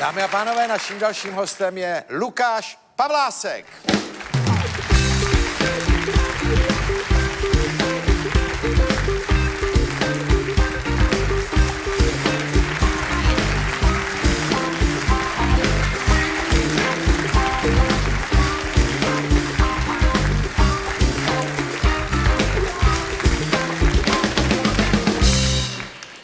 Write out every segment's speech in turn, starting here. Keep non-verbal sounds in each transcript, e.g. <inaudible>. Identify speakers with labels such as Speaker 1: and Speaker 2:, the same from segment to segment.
Speaker 1: Dámy a pánové, naším dalším hostem je Lukáš Pavlásek.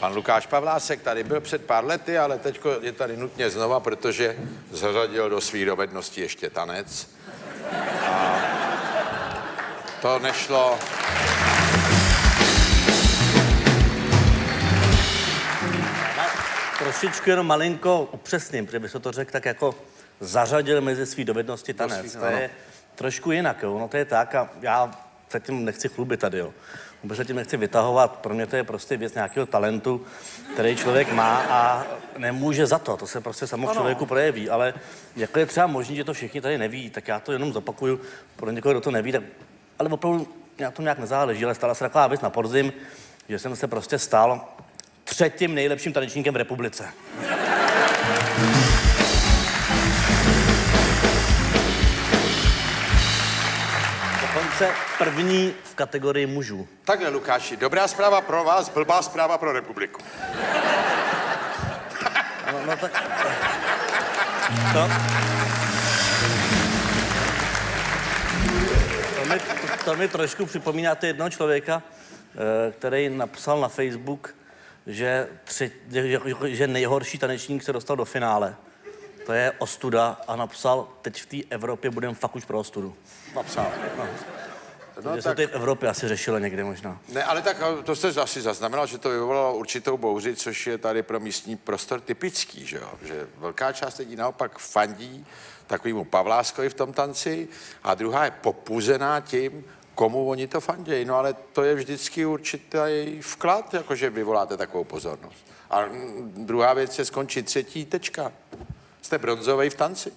Speaker 1: Pan Lukáš Pavlásek tady byl před pár lety, ale teď je tady nutně znova, protože zařadil do svých dovedností ještě tanec. A to nešlo.
Speaker 2: Trošičku jenom malinko upřesním, protože by se to řekl tak jako zařadil mezi svý dovednosti tanec.
Speaker 1: svý-
Speaker 2: to je trošku jinak, jo. No to je tak a já se tím nechci chlubit tady, jo. Vůbec se tím nechci vytahovat. Pro mě to je prostě věc nějakého talentu, který člověk má a nemůže za to. To se prostě samo v člověku projeví. Ale jako je třeba možné, že to všichni tady neví, tak já to jenom zopakuju pro někoho, kdo to neví, tak, ale opravdu na tom nějak nezáleží, ale stala se taková věc na podzim, že jsem se prostě stal třetím nejlepším tanečníkem v republice. Dokonce první v kategorii mužů.
Speaker 1: Takhle, Lukáši, dobrá zpráva pro vás, blbá zpráva pro republiku.
Speaker 2: No, no tak... To... To mi, to, to mi trošku připomínáte jednoho člověka, eh, který napsal na Facebook, že, tři, že, že nejhorší tanečník se dostal do finále. To je ostuda a napsal, teď v té Evropě budeme fakt už pro ostudu.
Speaker 1: Napsal.
Speaker 2: No, že se to v Evropě asi řešilo někde možná.
Speaker 1: Ne, ale tak to jste asi zaznamenal, že to vyvolalo určitou bouři, což je tady pro místní prostor typický, že jo? Že velká část lidí naopak fandí takovýmu Pavláskovi v tom tanci a druhá je popuzená tím, komu oni to fandějí. No ale to je vždycky určitý vklad, jakože vyvoláte takovou pozornost. A mm, druhá věc je skončit třetí tečka. Jste bronzový v tanci.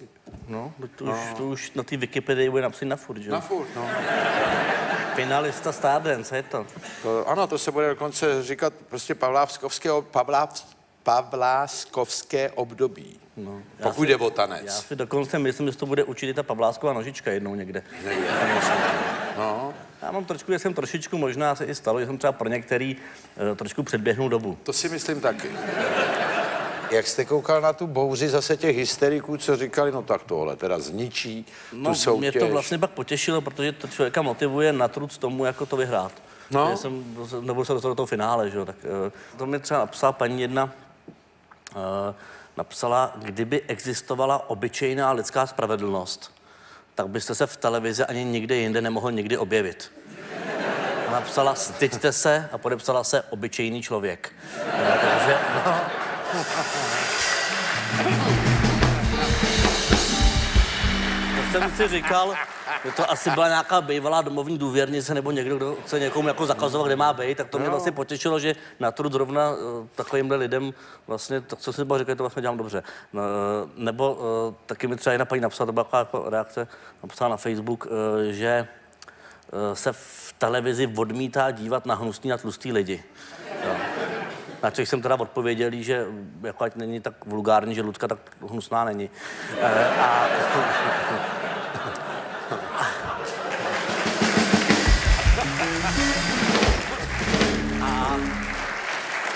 Speaker 2: No, to už, to už na té Wikipedii bude napsat na furt, že?
Speaker 1: Na furt, no.
Speaker 2: Finalista Stardance, je to.
Speaker 1: To, ano, to se bude dokonce říkat prostě Pavláskovské, Pavlás, Pavláskovské období. No, pokud jde o tanec.
Speaker 2: Já si dokonce myslím, že to bude učit i ta Pavlásková nožička jednou někde.
Speaker 1: No,
Speaker 2: Já mám trošku, že jsem trošičku, možná se i stalo, že jsem třeba pro některý uh, trošku předběhnul dobu.
Speaker 1: to si myslím taky. Jak jste koukal na tu bouři zase těch hysteriků, co říkali, no tak tohle teda zničí
Speaker 2: No,
Speaker 1: tu soutěž.
Speaker 2: mě to vlastně pak potěšilo, protože to člověka motivuje na truc tomu, jako to vyhrát.
Speaker 1: No.
Speaker 2: Já jsem, nebo se dostal do toho finále, že jo, tak uh, to mi třeba napsala paní jedna, uh, napsala, kdyby existovala obyčejná lidská spravedlnost, tak byste se v televizi ani nikde jinde nemohl nikdy objevit. A napsala, styďte se a podepsala se obyčejný člověk. Uh, takže, no, To jsem si říkal, že to asi byla nějaká bývalá domovní důvěrnice nebo někdo, kdo chce někomu jako zakazovat, kde má být, tak to mě vlastně potěšilo, že na trud zrovna uh, takovýmhle lidem vlastně, tak co si bylo říkali, to vlastně dělám dobře. No, uh, nebo uh, taky mi třeba jedna paní napsala, to byla jako reakce, napsala na Facebook, uh, že uh, se v televizi odmítá dívat na hnusný a tlustý lidi. Jo. Na což jsem teda odpověděl, že jako ať není tak vulgární, že Lucka tak hnusná není. A, a,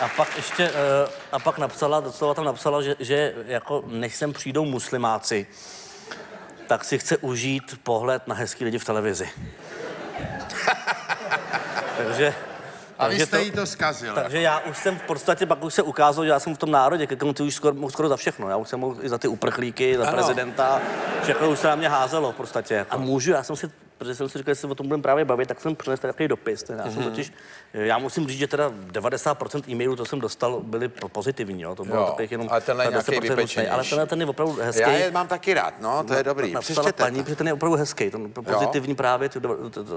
Speaker 2: a pak ještě, eh, a pak napsala, doslova tam napsala, že, že jako než sem přijdou muslimáci, tak si chce užít pohled na hezký lidi v televizi. <laughs> Takže
Speaker 1: A vy jste jí to zkazil.
Speaker 2: takže já už jsem v podstatě, pak už se ukázalo, že já jsem v tom národě, ke ty už skoro, mohl skoro za všechno. Já už jsem mohl i za ty uprchlíky, za
Speaker 1: Ano.
Speaker 2: prezidenta, všechno už se na mě házelo v podstatě. Jako. A můžu, já jsem si, protože jsem si říkal, že se o tom budeme právě bavit, tak jsem přinesl takový dopis. Jsem
Speaker 1: Mhm.
Speaker 2: totiž, já musím říct, že teda 90% e-mailů, co jsem dostal, byly po- pozitivní. Jo? To bylo
Speaker 1: Jo,
Speaker 2: takových jenom
Speaker 1: ale tenhle je nějaký
Speaker 2: 10% hnusnej.
Speaker 1: vypečenější.
Speaker 2: Ale tenhle ten je opravdu hezký.
Speaker 1: Já je mám taky rád, no, to je dobrý.
Speaker 2: Napsala
Speaker 1: Přečtěte
Speaker 2: paní,
Speaker 1: to.
Speaker 2: protože ten je opravdu hezký, ten pozitivní právě, ty,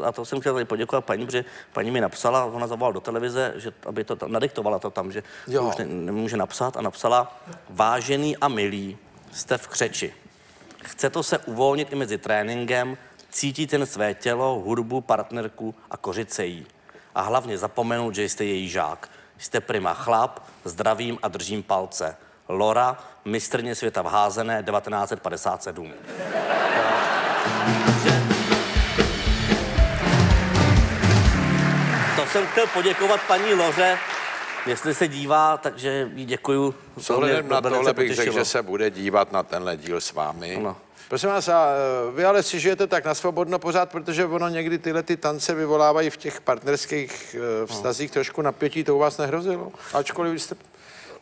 Speaker 2: a to jsem chtěl tady poděkovat paní, protože paní mi napsala, ona zavolala do televize, že aby to tam, nadiktovala to tam, že
Speaker 1: Jo.
Speaker 2: to už ne, nemůže napsat a napsala, vážený a milý, jste v křeči. Chce to se uvolnit i mezi tréninkem, cítit jen své tělo, hudbu, partnerku a kořit se jí. A hlavně zapomenout, že jste její žák. Jste prima chlap, zdravím a držím palce. Lora, mistrně světa v házené 1957. To jsem chtěl poděkovat paní Loře, jestli se dívá, takže jí děkuju.
Speaker 1: S ohledem na tohle bych řekl, že se bude dívat na tenhle díl s vámi.
Speaker 2: Ano.
Speaker 1: Prosím vás, a eh, vy ale si žijete tak na svobodno pořád, protože ono někdy tyhle ty tance vyvolávají v těch partnerských eh, vztazích trošku napětí, to u vás nehrozilo? Ačkoliv jste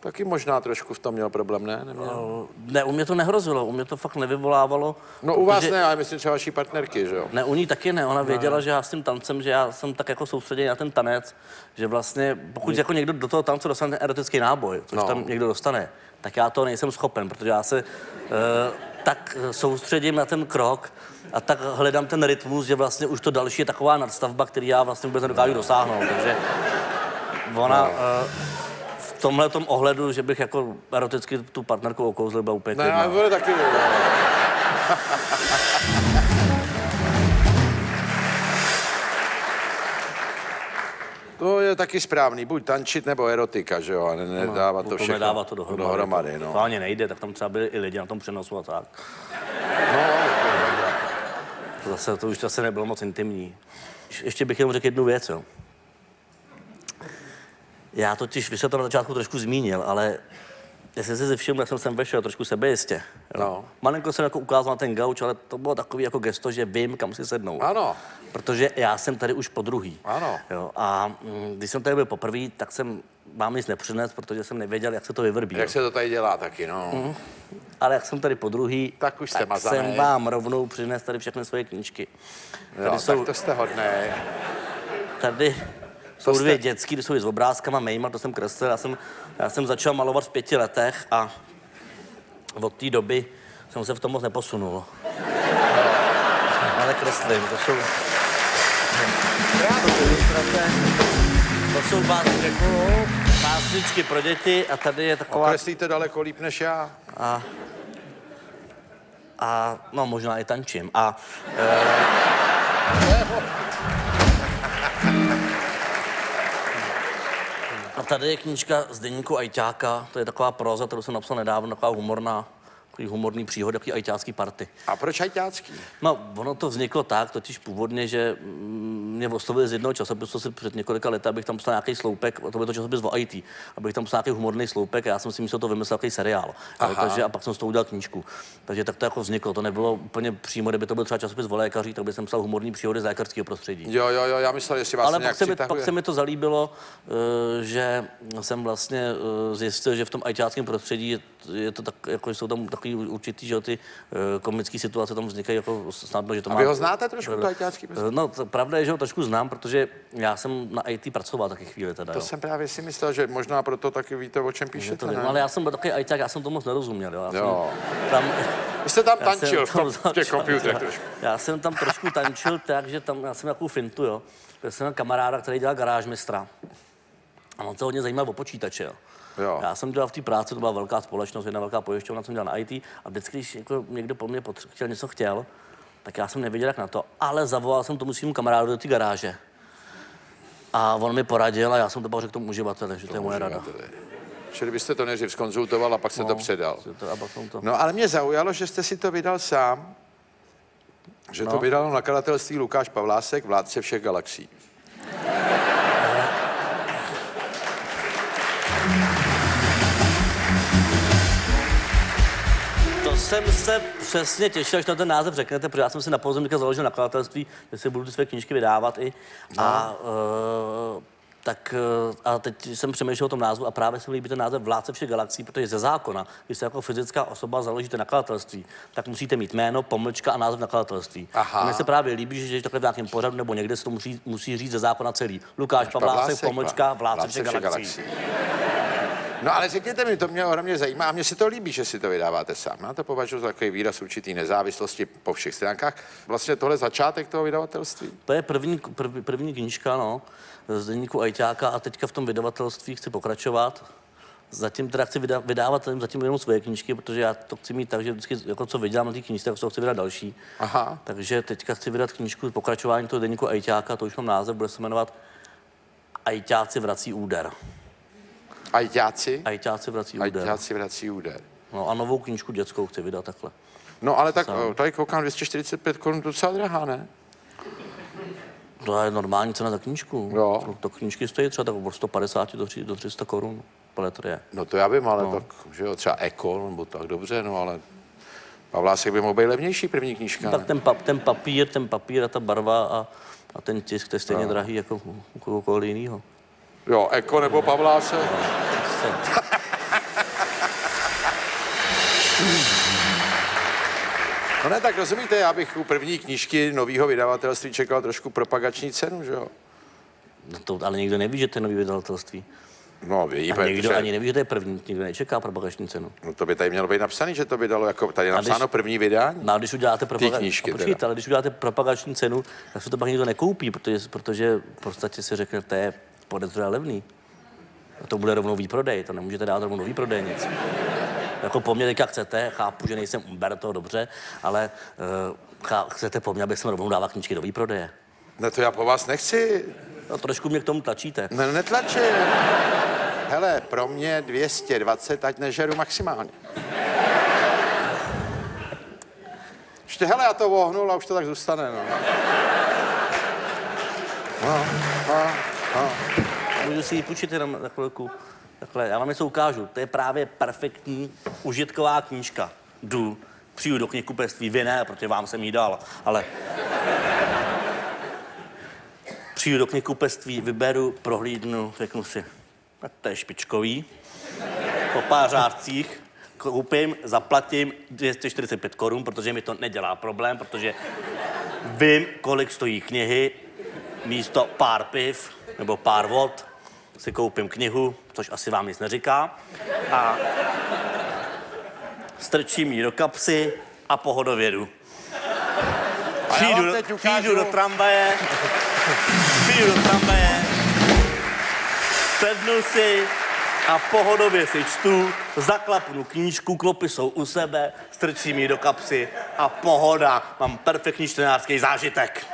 Speaker 1: taky možná trošku v tom měl problém, ne? Neměl?
Speaker 2: Ne, u mě to nehrozilo, u mě to fakt nevyvolávalo.
Speaker 1: No u vás
Speaker 2: protože-
Speaker 1: ne, ale myslím třeba vaší partnerky, že jo?
Speaker 2: Ne, u ní taky ne. Ona věděla, že já s tím tancem, že já jsem tak jako soustředěný na ten tanec, že vlastně pokud jako někdo do toho tance dostane ten erotický náboj, což
Speaker 1: No.
Speaker 2: tam někdo dostane, tak já to nejsem schopen, protože já se uh, tak soustředím na ten krok a tak hledám ten rytmus, že vlastně už to další je taková nadstavba, který já vlastně vůbec nedokážu dosáhnout. Takže ona
Speaker 1: No.
Speaker 2: uh, tomhle ohledu, že bych jako eroticky tu partnerku okouzlil, byla úplně
Speaker 1: Ne, ale bude taky... <laughs> To je taky správný, buď tančit nebo erotika, že jo, a ne, nedávat to
Speaker 2: Potom
Speaker 1: všechno
Speaker 2: nedává to dohromady.
Speaker 1: dohromady
Speaker 2: To
Speaker 1: no.
Speaker 2: ani nejde, tak tam třeba byli i lidi na tom přenosu a tak.
Speaker 1: no.
Speaker 2: To zase, to už zase nebylo moc intimní. Ještě bych jenom řekl jednu věc, jo. Já totiž, vy jste to na začátku trošku zmínil, ale jestli jste si všiml, jak jsem sem vešel trošku sebejistě. jo.
Speaker 1: No.
Speaker 2: Malinko jsem jako ukázal na ten gauč, ale to bylo takový jako gesto, že vím, kam si sednout.
Speaker 1: Ano.
Speaker 2: Protože já jsem tady už po druhý.
Speaker 1: Ano.
Speaker 2: Jo, a mm, když jsem tady byl poprvé, tak jsem vám nic nepřines, protože jsem nevěděl, jak se to vyvrbí.
Speaker 1: Jak
Speaker 2: jo.
Speaker 1: se to tady dělá taky, no.
Speaker 2: Mhm. Ale jak jsem tady po druhý,
Speaker 1: Tak už
Speaker 2: tak
Speaker 1: mazaný.
Speaker 2: jsem vám rovnou přines tady všechny svoje knížky.
Speaker 1: Jo,
Speaker 2: Tady jsou,
Speaker 1: tak to jste hodné.
Speaker 2: tady jsou
Speaker 1: jste-
Speaker 2: dvě dětský, ty jsou i s obrázkama, mejma, to jsem kreslil. Já jsem, já jsem začal malovat v pěti letech a od té doby jsem se v tom moc neposunul. Ale kreslím, to jsou... To jsou ilustrace, to jsou básničky, pro děti a tady je taková...
Speaker 1: Kreslíte daleko líp než já.
Speaker 2: A, a no možná i tančím. A A tady je knížka z deníku Ajťáka, to je taková proza, kterou jsem napsal nedávno, taková humorná, takový humorný příhod, takový ajťácký party.
Speaker 1: A proč ajťácký?
Speaker 2: No, ono to vzniklo tak, totiž původně, že mm, mě oslovili z jednoho časopisu asi před několika lety, abych tam psal nějaký sloupek, to byl to časopis o IT, abych tam psal nějaký humorný sloupek a já jsem si myslel, to vymyslel nějaký seriál. Jo, takže, a pak jsem z toho udělal knížku. Takže tak to jako vzniklo. To nebylo úplně přímo, kdyby to byl třeba časopis o lékaři, tak bych jsem psal humorný příhody z lékařského prostředí.
Speaker 1: Jo, jo, jo, já myslel, jestli vás
Speaker 2: Ale
Speaker 1: nějak
Speaker 2: pak se, mi, pak se mi to zalíbilo, eh, že jsem vlastně eh, zjistil, že v tom ajťáckém prostředí je, to tak, jako, jsou tam takový určitý, že ty eh, komické situace tam vznikají jako snadno, že to
Speaker 1: A
Speaker 2: má...
Speaker 1: vy ho znáte trošku, to ajťácký
Speaker 2: Eh, No, to, pravda je, že ho trošku znám, protože já jsem na IT pracoval taky chvíli teda,
Speaker 1: To
Speaker 2: jo.
Speaker 1: jsem právě si myslel, že možná proto taky víte, o čem píšete,
Speaker 2: to vím,
Speaker 1: ne?
Speaker 2: ale já jsem byl takový ajťák, já jsem to moc nerozuměl, jo. Já
Speaker 1: Jo.
Speaker 2: Jsem tam,
Speaker 1: Vy jste tam <laughs> tančil v, tom, v těch
Speaker 2: dělat-
Speaker 1: trošku.
Speaker 2: Já jsem tam trošku tančil tak, že tam, já jsem nějakou fintu, jo. Já jsem měl kamaráda, který dělal garážmistra. A on se hodně zajímal o počítače, jo.
Speaker 1: Jo.
Speaker 2: Já jsem dělal v té práci, to byla velká společnost, jedna velká pojišťovna, jsem dělal na IT a vždycky, když jako někdo po mně potře- chtěl něco chtěl, tak já jsem nevěděl, jak na to, ale zavolal jsem tomu svým kamarádu do té garáže. A on mi poradil a já jsem to pak řekl tomu uživateli, že to je moje rada.
Speaker 1: Čili byste to nejdřív skonzultoval a pak se to předal.
Speaker 2: To- A pak jsem to...
Speaker 1: No ale mě zaujalo, že jste si to vydal sám, že to
Speaker 2: No.
Speaker 1: vydalo nakladatelství Lukáš Pavlásek, vládce všech galaxií.
Speaker 2: Jsem se přesně těšil, až na ten název řeknete, protože já jsem si na pozemníka založil nakladatelství, že si budu ty své knížky vydávat i. A, uh, tak, eh, a teď jsem přemýšlel o tom názvu a právě se mi líbí ten název Vládce všech galaxií, protože ze zákona, když se jako fyzická osoba založíte nakladatelství, tak musíte mít jméno, pomlčka a název nakladatelství.
Speaker 1: Aha.
Speaker 2: A mně se právě líbí, že takhle v nějakém pořadu nebo někde se to musí, musí říct ze zákona celý. Lukáš Pavlásek,
Speaker 1: Pavlásek,
Speaker 2: pomlčka, Vládce všech
Speaker 1: všech
Speaker 2: galaxií.
Speaker 1: No ale řekněte mi, to mě ohromně zajímá a mně se to líbí, že si to vydáváte sám. Já to považuji za takový výraz určitý nezávislosti po všech stránkách. Vlastně tohle začátek toho vydavatelství.
Speaker 2: To je první, prv, první knížka, no, z deníku Ajťáka a teďka v tom vydavatelství chci pokračovat. Zatím teda chci vyda, vydávat zatím jenom svoje knížky, protože já to chci mít tak, že vždycky, jako co vydělám na té knížce, tak chci vydat další.
Speaker 1: Aha.
Speaker 2: Takže teďka chci vydat knížku pokračování toho deníku Ajťáka, to už mám název, bude se jmenovat Ajťáci vrací úder.
Speaker 1: Ajťáci?
Speaker 2: Ajťáci vrací úder.
Speaker 1: Ajťáci vrací úder.
Speaker 2: No a novou knížku dětskou chci vydat takhle.
Speaker 1: No ale tak o, tady koukám 245 korun, docela drahá, ne?
Speaker 2: To je normální cena za knížku.
Speaker 1: Jo.
Speaker 2: To, to knížky stojí třeba tak od 150 do, tři- do 300 korun. Je.
Speaker 1: No to já vím, ale tak, že jo, třeba Eko, nebo tak dobře, no ale Pavlásek by mohl být levnější první knížka.
Speaker 2: Tak
Speaker 1: ne?
Speaker 2: ten, pap, ten papír, ten papír a ta barva a, a ten tisk, to je stejně drahý jako u kohokoliv jiného.
Speaker 1: Jo, Eko nebo Pavlásek. <laughs> No ne, tak rozumíte, já bych u první knížky nového vydavatelství čekal trošku propagační cenu, že jo?
Speaker 2: No to, ale nikdo neví, že to je nový vydavatelství.
Speaker 1: No, ví,
Speaker 2: A někdo
Speaker 1: protože,
Speaker 2: ani neví, že to je první, nikdo nečeká propagační cenu.
Speaker 1: no, to by tady mělo být napsaný, že to by dalo jako, tady je
Speaker 2: když-
Speaker 1: napsáno první vydání.
Speaker 2: No a když uděláte propagační,
Speaker 1: knížky
Speaker 2: počkejte, ale když uděláte propagační cenu, tak se to pak nikdo nekoupí, protože, protože v podstatě si řekne, to je podezřelé levný. A to bude rovnou výprodej, to nemůžete dát rovnou výprodej nic. Jako po mně teďka chcete, chápu, že nejsem Umberto, dobře, ale uh, chá, chcete po mně, abych jsem rovnou dával knížky do výprodeje.
Speaker 1: Ne, to já po vás nechci.
Speaker 2: No, trošku mě k tomu tlačíte.
Speaker 1: Ne, netlačím. Hele, pro mě 220, ať nežeru maximálně. Ještě, hele, já to vohnul a už to tak zůstane, no. No, no, no.
Speaker 2: Můžu si ji půjčit jenom za chvilku. Takhle, já vám něco ukážu. To je právě perfektní užitková knížka. Jdu, přijdu do knihkupectví, vy ne, protože vám jsem jí dal, ale... Přijdu do knihkupectví, vyberu, prohlídnu, řeknu si, tak to je špičkový. Po pár řádcích koupím, zaplatím 245 korun, protože mi to nedělá problém, protože vím, kolik stojí knihy, místo pár piv nebo pár vod si koupím knihu, což asi vám nic neříká, a strčím ji do kapsy a pohodově jdu.
Speaker 1: A já
Speaker 2: Přijdu, do- přijdu do tramvaje, přijdu do tramvaje, sednu si a pohodově si čtu, zaklapnu knížku, klopy jsou u sebe, strčím ji do kapsy a pohoda. Mám perfektní čtenářský zážitek.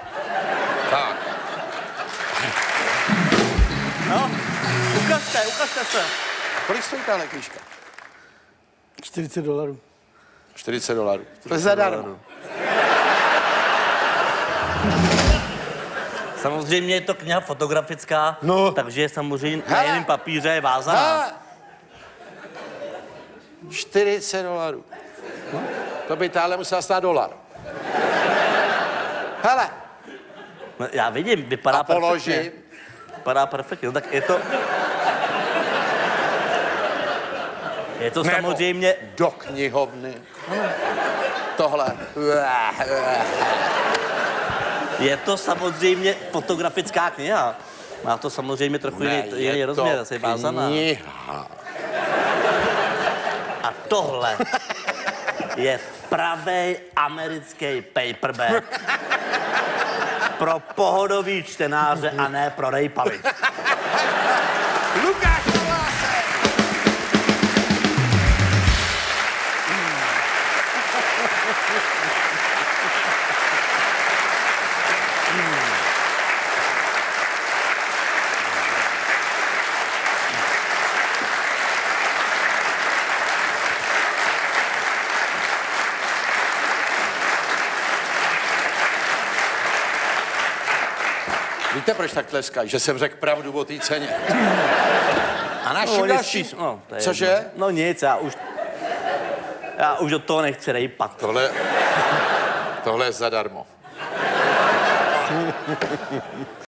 Speaker 2: Ukažte, ukažte se.
Speaker 1: Kolik stojí tahle knížka?
Speaker 3: 40 dolarů.
Speaker 1: 40 dolarů. To je zadarmo.
Speaker 2: Samozřejmě je to kniha fotografická,
Speaker 3: No.
Speaker 2: takže samozřejmě na jiném papíře je vázaná.
Speaker 1: Hele. 40 dolarů. No, to by tahle musela stát dolar. Hele,
Speaker 2: No, Já vidím, vypadá
Speaker 1: a položím.
Speaker 2: perfektně. Vypadá perfektně, no tak je to... Je to
Speaker 1: Nebo
Speaker 2: samozřejmě,
Speaker 1: do knihovny. Tohle.
Speaker 2: je to samozřejmě fotografická kniha. Má to samozřejmě trochu jiný, jiný
Speaker 1: je
Speaker 2: rozměr,
Speaker 1: to
Speaker 2: asi je vázaná.
Speaker 1: kniha.
Speaker 2: A tohle je pravý americký paperback pro pohodový čtenáře a ne pro rejpavy.
Speaker 1: Lukáš Víte, proč tak tleskají? Že jsem řekl pravdu o té ceně. A naším
Speaker 2: oni
Speaker 1: dalším...
Speaker 2: spíš- no, to je
Speaker 1: Cože?
Speaker 2: jedno. No nic, já už... Já už do toho nechci rejpat.
Speaker 1: Tohle, tohle je zadarmo.